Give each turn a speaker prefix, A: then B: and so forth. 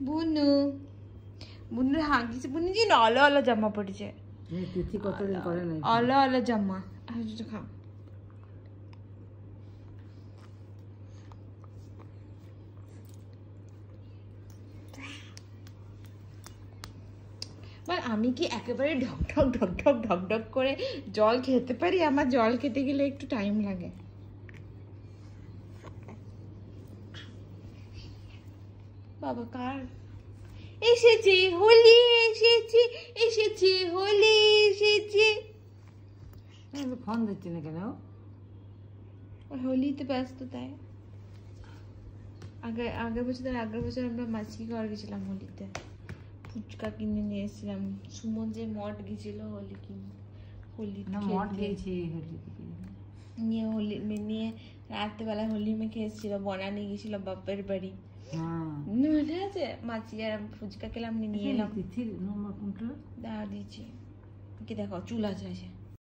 A: বুনু বুনুর বুনু যে অলো অলো জামা পড়েছে অলো অলো জামা খাও বল আমি কি একেবারে ঢক ঢক ঢক ঢক ঢক ঢক করে জল খেতে পারি আমার জল খেতে গেলে একটু টাইম লাগে বাবা কার? এসেছে হোলি এসেছে এসেছে হোলি এসেছে।
B: ফোন দিচ্ছি না কেন?
A: হোলিতে ব্যস্ত তাই। আগে আগের বছর তার আগের বছর আমরা মাছি ঘর গেছিলাম হোলিতে। ফুচকা কিনে নিয়ে এসেছিলাম। সুমন যে মঠ গেছিল হোলি কিনে হোলি
B: না মঠ গেছি হোলি
A: নিয়ে হোলি নিয়ে রাত্রেবেলা হোলি মেখে এসেছিল বনানি গেছিল বাপের বাড়ি।
B: হ্যাঁ।
A: মনে আছে মাছি আর ফুচকা খেলাম নিয়ে এলাম।
B: দিচ্ছি
A: দাঁড়া দিয়েছি কি দেখো চুল আছে আছে।